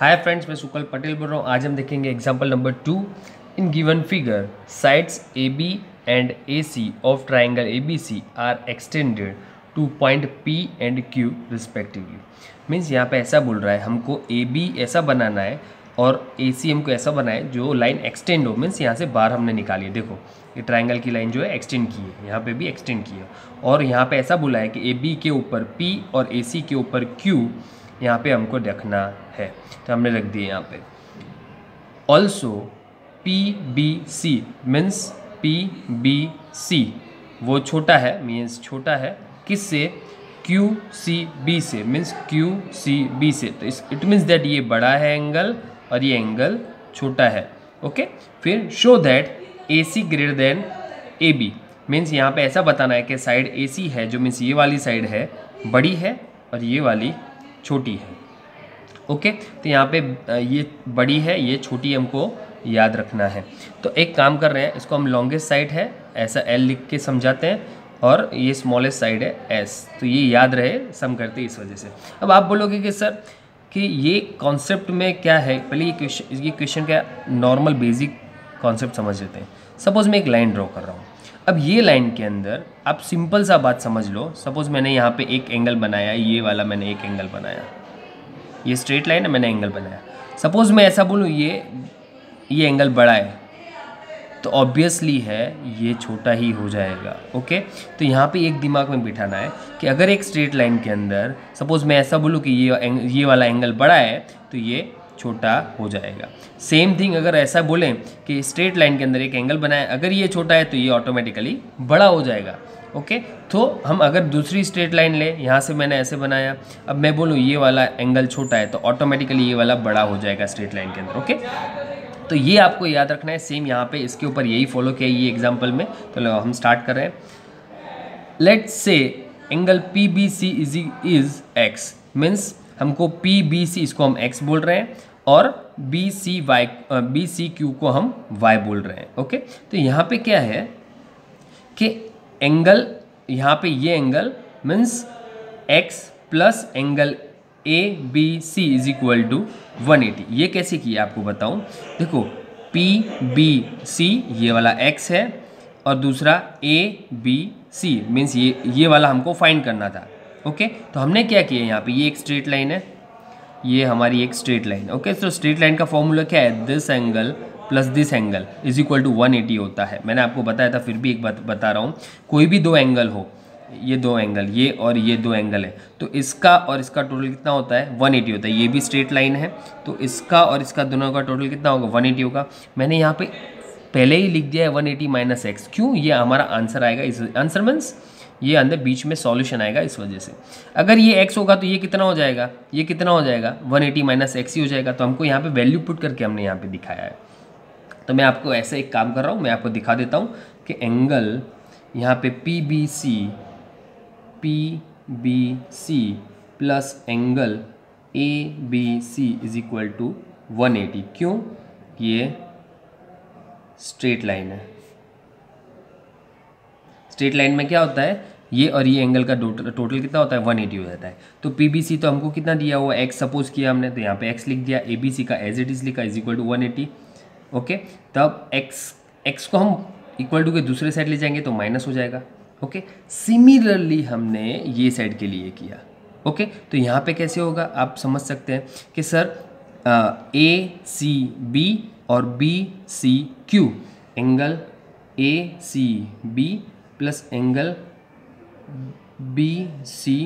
Hi friends मैं सुकल पटेल बोल रहा हूँ। आज हम देखेंगे example number two in given figure sides A B and A C of triangle A B C are extended to point P and Q respectively means यहाँ पे ऐसा बोल रहा है, हमको ए बी ऐसा बनाना है और ए सी हमको ऐसा बनाए जो लाइन एक्सटेंड हो। मीन्स यहाँ से बाहर हमने निकाली है। देखो, ये ट्राइंगल की लाइन जो है एक्सटेंड की है। यहाँ पे भी एक्सटेंड की है। और यहाँ पे ऐसा बोला है कि ए बी के ऊपर पी और ए सी के ऊपर क्यू यहाँ पे हमको रखना है। तो हमने रख दिए यहाँ पे। Also P B C means P B C वो छोटा है मीन्स छोटा है। किससे? क्यू सी बी से मीन्स क्यू सी बी से। तो इस इट मीन्स दैट ये बड़ा है एंगल और ये एंगल छोटा है। ओके फिर show that A C greater than A B means यहाँ पे ऐसा बताना है कि साइड ए सी है, जो मीन्स ये वाली साइड है, बड़ी है और ये वाली छोटी है। ओके? तो यहाँ पे ये बड़ी है, ये छोटी हमको याद रखना है। तो एक काम कर रहे हैं, इसको हम लॉन्गेस्ट साइड है, ऐसा एल लिख के समझाते हैं, और ये स्मॉलेस्ट साइड है एस तो ये याद रहे सम करते इस वजह से। अब आप बोलोगे कि, सर, कि ये कॉन्सेप्ट में क्या है? पहले ये क्वेश्चन ये क्वेश्चन क्या नॉर्मल बेसिक कॉन्सेप्ट समझ लेते हैं। सपोज़ मैं एक लाइन ड्रॉ कर रहा हूँ। अब ये लाइन के अंदर आप सिंपल सा बात समझ लो। सपोज़ मैंने यहाँ पे एक एंगल बनाया, ये वाला मैंने एक एंगल बनाया। ये स्ट्रेट लाइन है, मैंने एंगल बनाया। सपोज़ मैं ऐसा बोलूँ, ये ये एंगल बड़ा है तो ऑब्वियसली है, ये छोटा ही हो जाएगा ओके तो यहाँ पे एक दिमाग में बिठाना है कि अगर एक स्ट्रेट लाइन के अंदर सपोज़ मैं ऐसा बोलूँ कि ये ये वाला एंगल बड़ा है तो ये छोटा हो जाएगा। सेम थिंग अगर ऐसा बोलें कि स्ट्रेट लाइन के अंदर एक एंगल बनाए, अगर ये छोटा है तो ये ऑटोमेटिकली बड़ा हो जाएगा। ओके तो हम अगर दूसरी स्ट्रेट लाइन लें, यहाँ से मैंने ऐसे बनाया। अब मैं बोलूँ ये वाला एंगल छोटा है तो ऑटोमेटिकली ये वाला बड़ा हो जाएगा स्ट्रेट लाइन के अंदर। ओके तो ये आपको याद रखना है। सेम यहाँ पे इसके ऊपर यही फॉलो किया ये एग्ज़ाम्पल में। तो लो, हम स्टार्ट कर रहे हैं। Let say angle P B C is is X means हमको पी बी सी इसको हम एक्स बोल रहे हैं। और B C Y B C Q को हम वाई बोल रहे हैं ओके तो यहाँ पे क्या है कि एंगल यहाँ पे ये angle means X plus angle A B C is equal to one eighty ये कैसे किया आपको बताऊँ? देखो पी बी सी ये वाला एक्स है और दूसरा ए बी सी मीन्स ये ये वाला हमको फाइंड करना था ओके तो हमने क्या किया यहाँ पे? ये एक स्ट्रेट लाइन है। ये हमारी एक स्ट्रेट लाइन ओके तो स्ट्रेट लाइन का फॉर्मूला क्या है? This angle plus this angle is equal to one eighty होता है. मैंने आपको बताया था, फिर भी एक बात बता रहा हूँ. कोई भी दो एंगल हो, ये दो एंगल ये और ये दो एंगल है तो इसका और इसका टोटल कितना होता है? 180 होता है. ये भी स्ट्रेट लाइन है तो इसका और इसका दोनों का टोटल कितना होगा? 180 होगा. मैंने यहाँ पे पहले ही लिख दिया है 180 एटी माइनस एक्स क्यों? ये हमारा आंसर आएगा. इस आंसर मीन्स ये अंदर बीच में सॉल्यूशन आएगा इस वजह से। अगर ये एक्स होगा तो ये कितना हो जाएगा? ये कितना हो जाएगा? 180 एटी माइनस एक्स ही हो जाएगा। तो हमको यहाँ पे वैल्यू पुट करके हमने यहाँ पे दिखाया है। तो मैं आपको ऐसे एक काम कर रहा हूँ, मैं आपको दिखा देता हूँ कि एंगल यहाँ पे P B C P B C plus angle A B C is equal to one क्यों? ये स्ट्रेट लाइन है। स्ट्रेट लाइन में क्या होता है? ये और ये एंगल का टोटल कितना होता है? 180 हो जाता है। तो पी बी सी तो हमको कितना दिया हुआ एक्स सपोज़ किया हमने तो यहाँ पे एक्स लिख दिया। ए बी सी का एज इट इज़ लिखा is equal to one okay तब एक्स एक्स को हम इक्वल टू के दूसरे साइड ले जाएँगे तो माइनस हो जाएगा ओके सिमिलरली हमने ये साइड के लिए किया ओके तो यहाँ पे कैसे होगा? आप समझ सकते हैं कि सर ए सी बी और B C Q angle A C B plus angle B C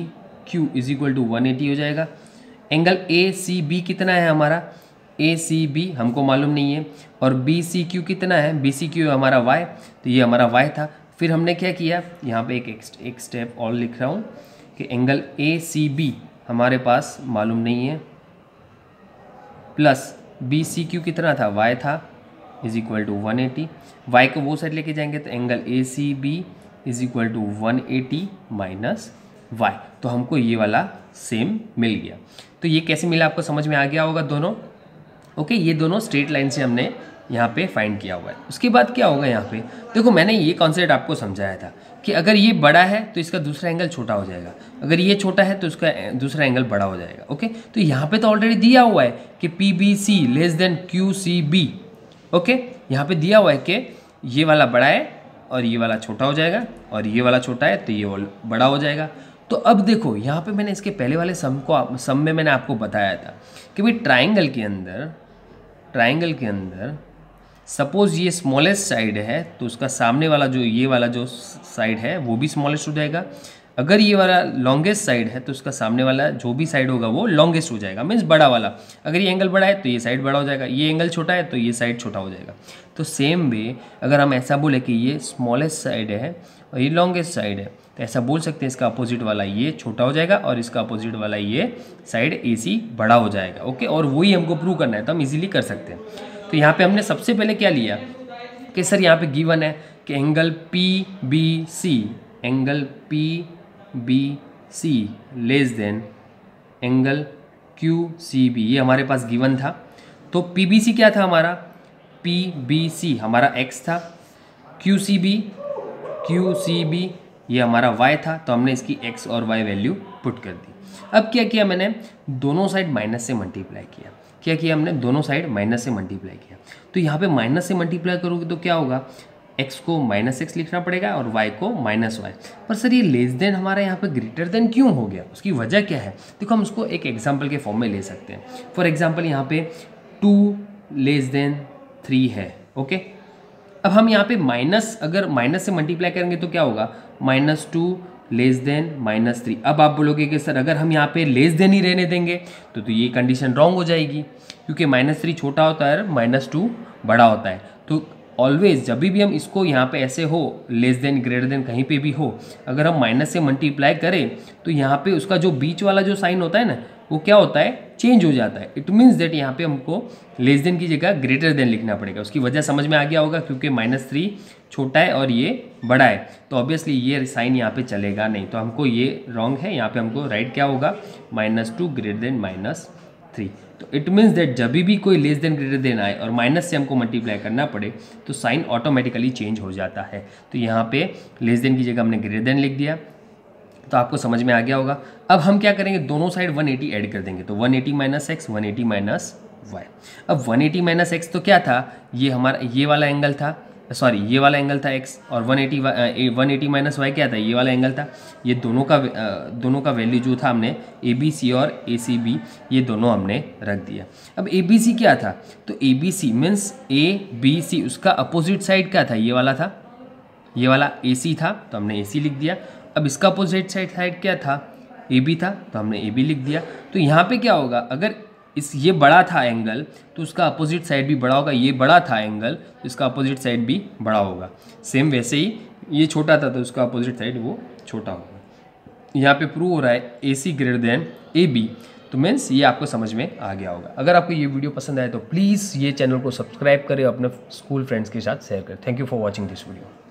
Q is equal to one eighty हो जाएगा। एंगल ए सी बी कितना है हमारा? ए सी बी हमको मालूम नहीं है। और बी सी क्यू कितना है? बी सी क्यू हमारा वाई। तो ये हमारा वाई था। फिर हमने क्या किया? यहाँ पे एक एक स्टेप और लिख रहा हूँ कि एंगल ए सी बी हमारे पास मालूम नहीं है। प्लस बी सी क्यू कितना था? वाई था। Is equal to one eighty. Y को वो साइड लेके जाएँगे तो angle A C B is equal to one eighty minus Y तो हमको ये वाला सेम मिल गया। तो ये कैसे मिला आपको समझ में आ गया होगा दोनों? ओके ये दोनों स्ट्रेट लाइन से हमने यहाँ पे फाइंड किया हुआ है। उसके बाद क्या होगा यहाँ पे? देखो, मैंने ये कॉन्सेप्ट आपको समझाया था कि अगर ये बड़ा है तो इसका दूसरा एंगल छोटा हो जाएगा। अगर ये छोटा है तो इसका दूसरा एंगल बड़ा हो जाएगा। ओके तो यहाँ पे तो ऑलरेडी दिया हुआ है कि P B C less than Q C B okay यहाँ पे दिया हुआ है कि ये वाला बड़ा है और ये वाला छोटा हो जाएगा और ये वाला छोटा है तो ये बड़ा हो जाएगा। तो अब देखो, यहाँ पे मैंने इसके पहले वाले सम को सम में मैंने आपको बताया था कि भाई ट्राइंगल के अंदर ट्राइंगल के अंदर सपोज़ ये स्मॉलेस्ट साइड है तो उसका सामने वाला जो, ये वाला जो साइड है, वो भी स्मॉलेस्ट हो जाएगा। अगर ये वाला लॉन्गेस्ट साइड है तो उसका सामने वाला जो भी साइड होगा, वो लॉन्गेस्ट हो जाएगा मीन्स बड़ा वाला। अगर ये एंगल बड़ा है तो ये साइड बड़ा हो जाएगा। ये एंगल छोटा है तो ये साइड छोटा हो जाएगा। तो सेम वे अगर हम ऐसा बोले कि ये स्मॉलेस्ट साइड है और ये लॉन्गेस्ट साइड है तो ऐसा बोल सकते हैं इसका अपोजिट वाला ये छोटा हो जाएगा और इसका अपोजिट वाला ये साइड AC बड़ा हो जाएगा। ओके और वही हमको प्रूव करना है तो हम इजीली कर सकते हैं। तो यहाँ पे हमने सबसे पहले क्या लिया कि सर यहाँ पे गिवन है कि angle P B C angle P B C less than angle Q C B ये हमारे पास गिवन था। तो पी बी सी क्या था हमारा? पी बी सी हमारा एक्स था। Q C B Q C B ये हमारा वाई था। तो हमने इसकी एक्स और वाई वैल्यू पुट कर दी। अब क्या किया मैंने? दोनों साइड माइनस से मल्टीप्लाई किया। क्या किया हमने? दोनों साइड माइनस से मल्टीप्लाई किया। तो यहाँ पे माइनस से मल्टीप्लाई करोगे तो क्या होगा? एक्स को माइनस एक्स लिखना पड़ेगा और वाई को माइनस वाई पर सर, ये लेस देन हमारा यहाँ पे ग्रेटर देन क्यों हो गया? उसकी वजह क्या है? देखो, हम उसको एक एग्ज़ाम्पल के फॉर्म में ले सकते हैं। फॉर एग्ज़ाम्पल यहाँ पे टू लेस देन थ्री है ओके अब हम यहाँ पे माइनस अगर माइनस से मल्टीप्लाई करेंगे तो क्या होगा? Minus two less than minus three अब आप बोलोगे कि सर, अगर हम यहाँ पे लेस देन ही रहने देंगे तो तो ये कंडीशन रॉन्ग हो जाएगी। क्योंकि माइनस थ्री छोटा होता है माइनस टू बड़ा होता है। तो ऑलवेज जब भी हम इसको यहाँ पे ऐसे हो लेस देन ग्रेटर देन कहीं पे भी हो, अगर हम माइनस से मल्टीप्लाई करें तो यहाँ पे उसका जो बीच वाला जो साइन होता है ना, वो क्या होता है? चेंज हो जाता है। इट मीन्स दैट यहाँ पे हमको लेस देन की जगह ग्रेटर देन लिखना पड़ेगा। उसकी वजह समझ में आ गया होगा क्योंकि माइनस थ्री छोटा है और ये बड़ा है। तो ऑब्वियसली ये साइन यहाँ पे चलेगा नहीं। तो हमको ये रॉन्ग है। यहाँ पे हमको राइट क्या होगा? Minus two greater than minus three तो इट मीन्स दैट जब भी कोई लेस देन ग्रेटर देन आए और माइनस से हमको मल्टीप्लाई करना पड़े तो साइन ऑटोमेटिकली चेंज हो जाता है। तो यहाँ पे लेस देन की जगह हमने ग्रेटर देन लिख दिया। तो आपको समझ में आ गया होगा। अब हम क्या करेंगे? दोनों साइड 180 ऐड कर देंगे। तो 180 eighty minus X one eighty minus Y अब 180 एटी माइनस एक्स तो क्या था? ये हमारा, ये वाला एंगल था। सॉरी, ये वाला एंगल था एक्स और 180 eighty one eighty minus Y क्या था? ये वाला एंगल था। ये दोनों का दोनों का वैल्यू जो था हमने ए बी सी और ए सी बी ये दोनों हमने रख दिया। अब ए बी सी क्या था? तो A B C means A B C उसका अपोजिट साइड क्या था? ये वाला था। ये वाला ए सी था तो हमने ए सी लिख दिया। अब इसका अपोजिट साइड साइड क्या था? ए बी था तो हमने ए बी लिख दिया। तो यहाँ पे क्या होगा? अगर इस ये बड़ा था एंगल तो उसका अपोजिट साइड भी बड़ा होगा, ये बड़ा था एंगल तो इसका अपोजिट साइड भी बड़ा होगा। सेम वैसे ही, ये छोटा था तो उसका अपोजिट साइड वो छोटा होगा। यहाँ पे प्रूव हो रहा है A C greater than A B तो मीन्स ये आपको समझ में आ गया होगा। अगर आपको ये वीडियो पसंद आए तो प्लीज़ ये चैनल को सब्सक्राइब करें अपने स्कूल फ्रेंड्स के साथ शेयर करें। Thank you for watching this video